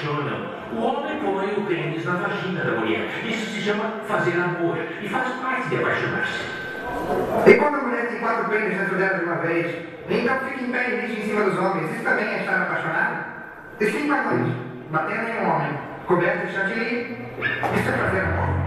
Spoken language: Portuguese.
apaixonam. O homem põe o pênis na vagina da mulher. Isso se chama fazer amor e faz parte de apaixonar-se. E quando a mulher tem quatro pênis dentro dela de uma vez, então fica em pé e mexe em cima dos homens. Isso também é estar apaixonado? E cinco é mais batendo em um homem, coberto de chantilly. Isso é fazer amor.